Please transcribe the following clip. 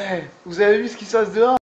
Eh, vous avez vu ce qui se passe dehors?